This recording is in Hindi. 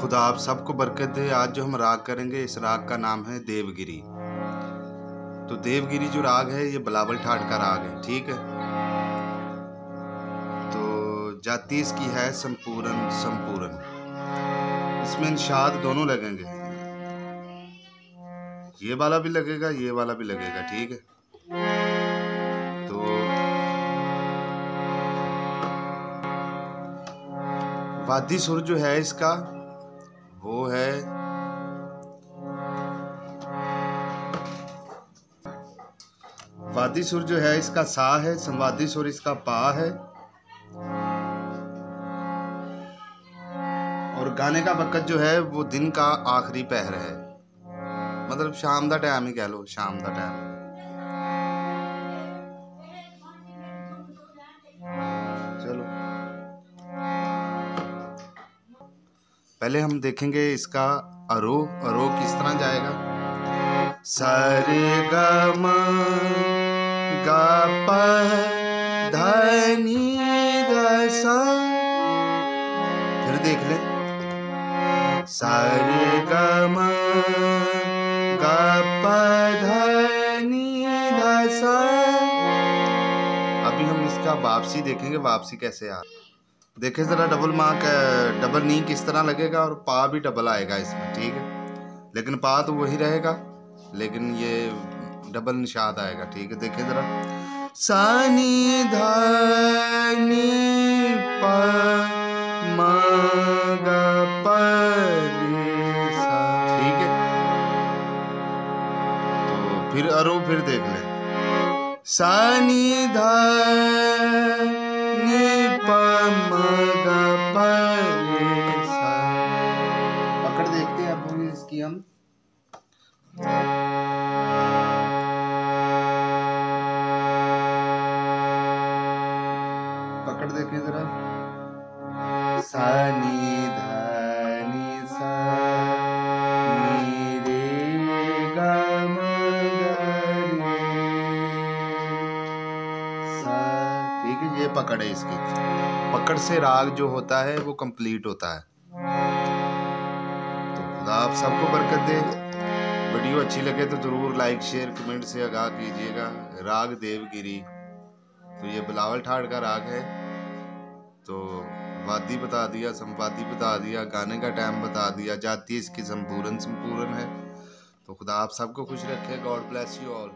खुदा, आप सबको बरकत दे। आज जो हम राग करेंगे, इस राग का नाम है देवगिरी। तो देवगिरी जो राग है, ये बलावल ठाट का राग है, ठीक है? तो जाति इसकी है संपूर्ण संपूर्ण। इसमें निषाद दोनों लगेंगे। ये वाला भी लगेगा, ये वाला भी लगेगा, ठीक है? तो वादी सुर जो है इसका वो है। वादी सुर जो है, इसका सा है, संवादी सुर इसका पा है। और गाने का वक़्त जो है, वो दिन का आखिरी पहर है। मतलब शाम का टाइम ही कह लो, शाम का टाइम पहले हम देखेंगे इसका अरो अरो किस तरह जाएगा। सारे ग धनी सा फिर देख ले। सारे ग म ग प धनी सा अभी हम इसका वापसी देखेंगे, वापसी कैसे आ देखे ज़रा डबल मार्क डबल नी किस तरह लगेगा और पा भी डबल आएगा इसमें, ठीक है? लेकिन पा तो वही रहेगा, लेकिन ये डबल निशाद आएगा, ठीक है? देखे ज़रा। सानी धानी ठीक है? तो फिर अरो फिर देख ले। सानी धानी पकड़ देखते हैं अब इसकी हम। पकड़ देखे जरा। सानी धानी सा ठीक है, ये पकड़ है इसकी। पकड़ से राग जो होता है, वो कंप्लीट होता है। तो खुदा, आप सबको बरकत दे। वीडियो अच्छी लगे तो ज़रूर लाइक शेयर कमेंट से आगाह कीजिएगा। राग देवगिरी। तो ये बिलावल ठाड़ का राग है। तो वादी बता दिया संवादी बता दिया, गाने का टाइम बता दिया, जाती इसकी संपूर्ण संपूर्ण है। तो खुदा, आप सबको खुश रखे गॉड ब्लेस यू ऑल